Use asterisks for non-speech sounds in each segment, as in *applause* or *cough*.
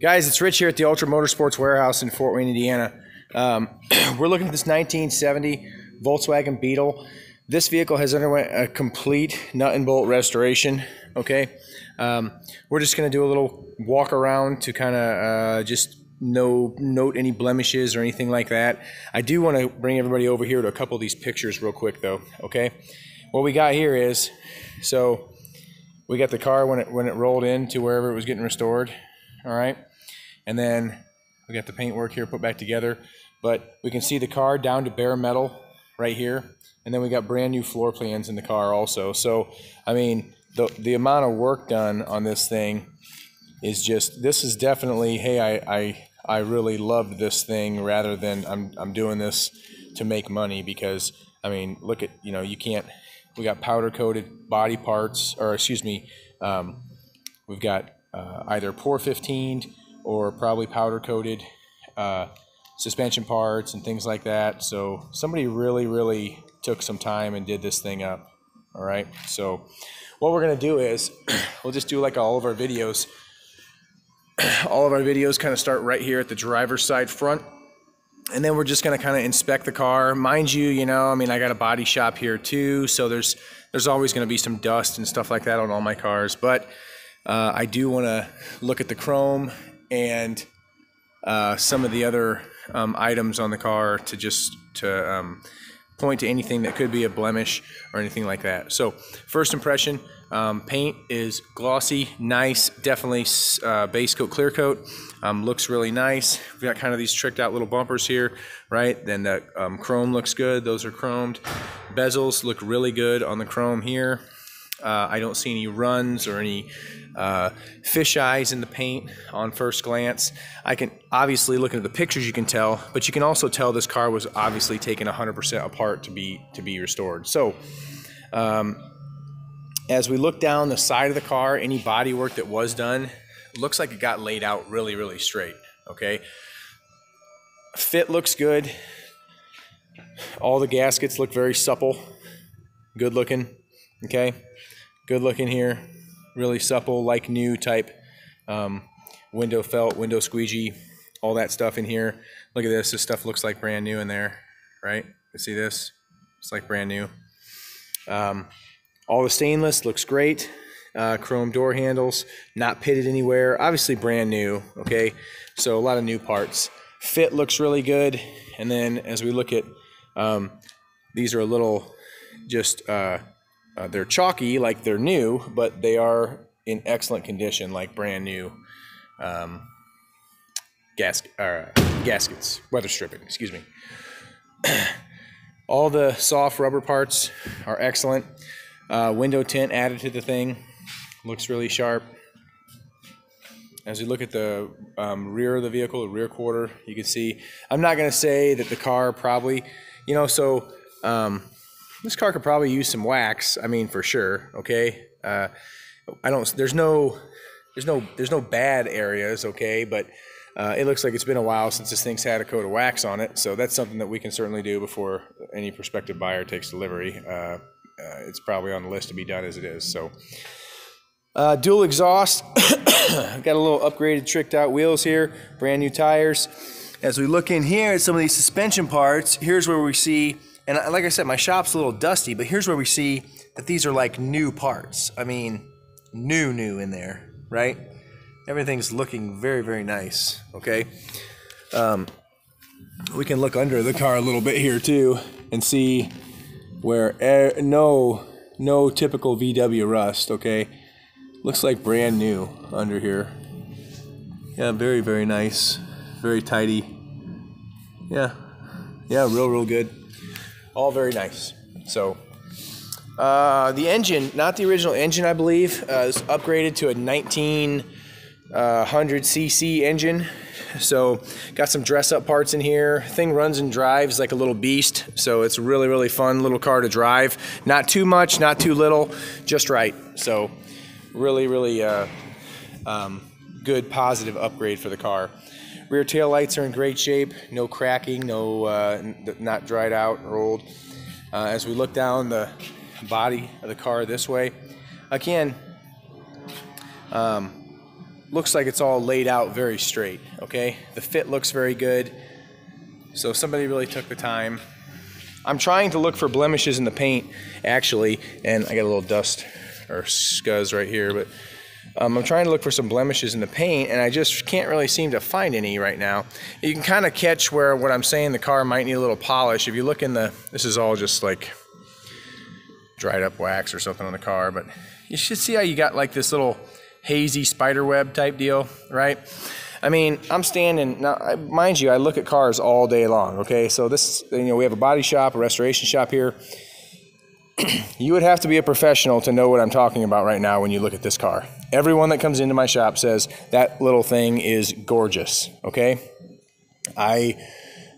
Guys, it's Rich here at the Ultra Motorsports Warehouse in Fort Wayne, Indiana. Um, *clears throat* we're looking at this 1970 Volkswagen Beetle. This vehicle has underwent a complete nut and bolt restoration. Okay, um, we're just going to do a little walk around to kind of uh, just no note any blemishes or anything like that. I do want to bring everybody over here to a couple of these pictures real quick though. Okay, what we got here is so we got the car when it when it rolled into wherever it was getting restored. All right, and then we got the paintwork here put back together. But we can see the car down to bare metal right here, and then we got brand new floor plans in the car also. So I mean the the amount of work done on this thing is just this is definitely hey I I I really loved this thing rather than I'm I'm doing this to make money because I mean look at you know you can't we got powder coated body parts or excuse me um, we've got uh, either POR-15 or probably powder coated uh, suspension parts and things like that. So somebody really really took some time and did this thing up all right? So what we're gonna do is *clears throat* we'll just do like all of our videos. *clears throat* All of our videos kind of start right here at the driver's side front. And then we're just going to kind of inspect the car. Mind you you know i mean i got a body shop here too so there's there's always going to be some dust and stuff like that on all my cars. But uh, i do want to look at the chrome and uh, some of the other um, items on the car to just to um, point to anything that could be a blemish or anything like that so first impression um, paint is glossy, nice, definitely uh, base coat, clear coat. Um, looks really nice. We've got kind of these tricked out little bumpers here, right? Then the um, chrome looks good. Those are chromed. Bezels look really good on the chrome here. Uh, I don't see any runs or any uh, fish eyes in the paint on first glance. I can obviously looking at the pictures you can tell, but you can also tell this car was obviously taken 100% apart to be to be restored. So um, as we look down the side of the car, any body work that was done looks like it got laid out really, really straight. Okay. Fit looks good. All the gaskets look very supple. Good looking. Okay. Good looking here. Really supple, like new type um, window felt, window squeegee, all that stuff in here. Look at this. This stuff looks like brand new in there, right? You see this? It's like brand new. Um, all the stainless looks great. Uh, chrome door handles, not pitted anywhere. Obviously brand new, okay? So a lot of new parts. Fit looks really good. And then as we look at, um, these are a little just, uh, uh, they're chalky like they're new, but they are in excellent condition like brand new um, uh, gaskets, weather stripping, excuse me. *clears throat* All the soft rubber parts are excellent. Uh, window tint added to the thing. Looks really sharp. As we look at the um, rear of the vehicle, the rear quarter, you can see, I'm not going to say that the car probably, you know, so um, this car could probably use some wax. I mean, for sure. Okay. Uh, I don't, there's no, there's no, there's no bad areas. Okay. But uh, it looks like it's been a while since this thing's had a coat of wax on it. So that's something that we can certainly do before any prospective buyer takes delivery. Uh, uh, it's probably on the list to be done as it is. So, uh, dual exhaust, *coughs* got a little upgraded, tricked out wheels here, brand new tires. As we look in here at some of these suspension parts, here's where we see, and like I said, my shop's a little dusty, but here's where we see that these are like new parts. I mean, new, new in there, right? Everything's looking very, very nice, okay? Um, we can look under the car a little bit here too and see where er, no no typical VW rust. Okay, looks like brand new under here. Yeah, very very nice, very tidy. Yeah, yeah, real real good. All very nice. So. Uh, the engine, not the original engine, I believe, uh, is upgraded to a 1900 cc engine. So got some dress up parts in here. Thing runs and drives like a little beast. So it's really, really fun little car to drive. Not too much, not too little, just right. So really, really uh, um, good positive upgrade for the car. Rear tail lights are in great shape. No cracking, no uh, not dried out or old. Uh, as we look down the body of the car this way, again, um, looks like it's all laid out very straight, okay? The fit looks very good. So somebody really took the time. I'm trying to look for blemishes in the paint, actually, and I got a little dust or scuzz right here, but um, I'm trying to look for some blemishes in the paint, and I just can't really seem to find any right now. You can kind of catch where what I'm saying the car might need a little polish. If you look in the, this is all just like dried up wax or something on the car, but you should see how you got like this little hazy spider web type deal, right? I mean, I'm standing now. Mind you, I look at cars all day long. Okay, so this, you know, we have a body shop, a restoration shop here. *clears throat* you would have to be a professional to know what I'm talking about right now when you look at this car. Everyone that comes into my shop says that little thing is gorgeous. Okay, I.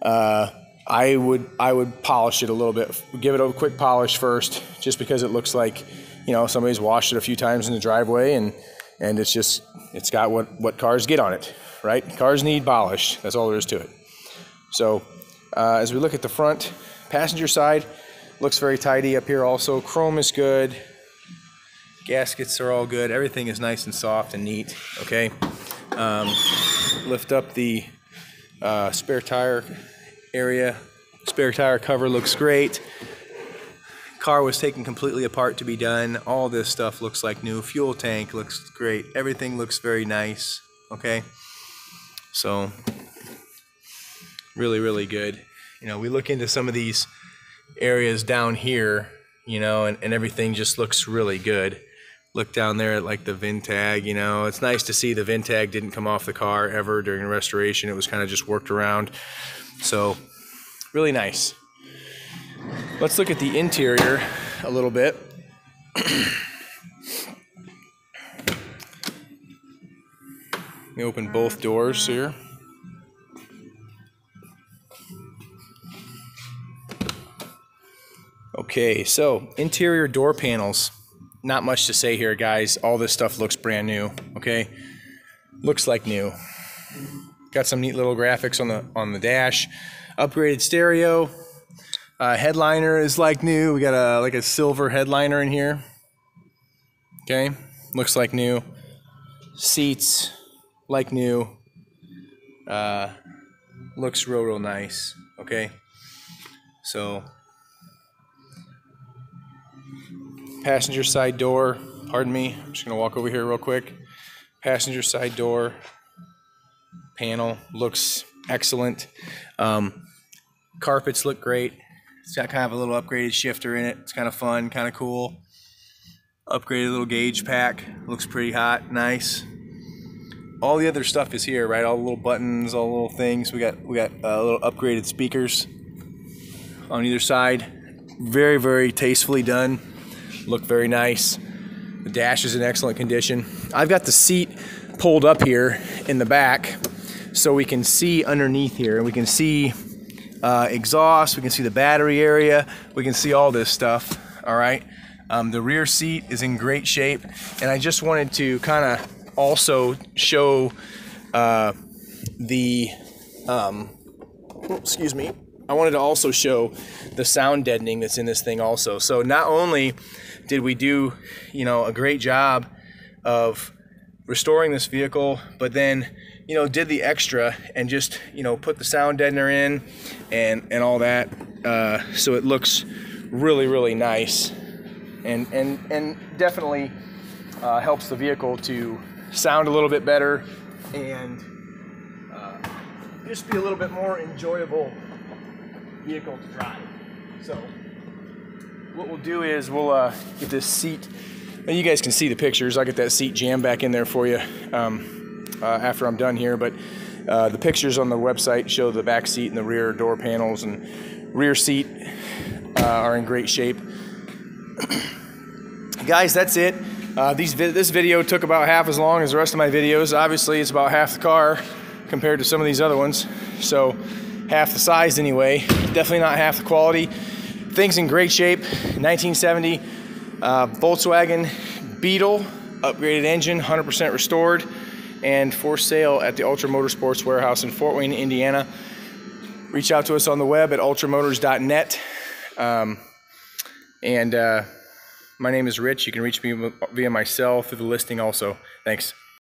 Uh, I would I would polish it a little bit, give it a quick polish first, just because it looks like, you know, somebody's washed it a few times in the driveway and and it's just it's got what what cars get on it, right? Cars need polish. That's all there is to it. So uh, as we look at the front, passenger side looks very tidy up here. Also, chrome is good. Gaskets are all good. Everything is nice and soft and neat. Okay. Um, lift up the uh, spare tire area. Spare tire cover looks great. Car was taken completely apart to be done. All this stuff looks like new. Fuel tank looks great. Everything looks very nice. Okay. So, really, really good. You know, we look into some of these areas down here, you know, and, and everything just looks really good. Look down there at like the VIN tag, you know, it's nice to see the VIN tag didn't come off the car ever during restoration. It was kind of just worked around. So, really nice. Let's look at the interior a little bit. *clears throat* me open both doors here. Okay, so interior door panels. Not much to say here, guys. All this stuff looks brand new. Okay, looks like new. Got some neat little graphics on the on the dash. Upgraded stereo. Uh, headliner is like new. We got a like a silver headliner in here. Okay, looks like new. Seats like new. Uh, looks real real nice. Okay, so passenger side door. Pardon me. I'm just gonna walk over here real quick. Passenger side door panel looks excellent. Um, carpets look great. It's got kind of a little upgraded shifter in it. It's kind of fun, kind of cool. Upgraded little gauge pack. Looks pretty hot, nice. All the other stuff is here, right? All the little buttons, all the little things. We got we got uh, little upgraded speakers on either side. Very very tastefully done. Look very nice. The dash is in excellent condition. I've got the seat pulled up here in the back so we can see underneath here. We can see uh, exhaust, we can see the battery area, we can see all this stuff, all right? Um, the rear seat is in great shape, and I just wanted to kind of also show uh, the, um, excuse me, I wanted to also show the sound deadening that's in this thing also. So not only did we do, you know, a great job of restoring this vehicle, but then you know, did the extra and just, you know, put the sound deadener in and, and all that. Uh, so it looks really, really nice and, and, and definitely uh, helps the vehicle to sound a little bit better and uh, just be a little bit more enjoyable vehicle to drive. So what we'll do is we'll uh, get this seat, and you guys can see the pictures. I'll get that seat jammed back in there for you. Um, uh, after I'm done here. But uh, the pictures on the website show the back seat and the rear door panels and rear seat uh, are in great shape. *clears throat* Guys, that's it. Uh, these vi this video took about half as long as the rest of my videos. Obviously, it's about half the car compared to some of these other ones. So half the size anyway. Definitely not half the quality. Things in great shape. 1970 uh, Volkswagen Beetle, upgraded engine, 100% restored and for sale at the Ultra Motorsports Warehouse in Fort Wayne, Indiana. Reach out to us on the web at ultramotors.net. Um, and uh, my name is Rich. You can reach me via my cell through the listing also. Thanks.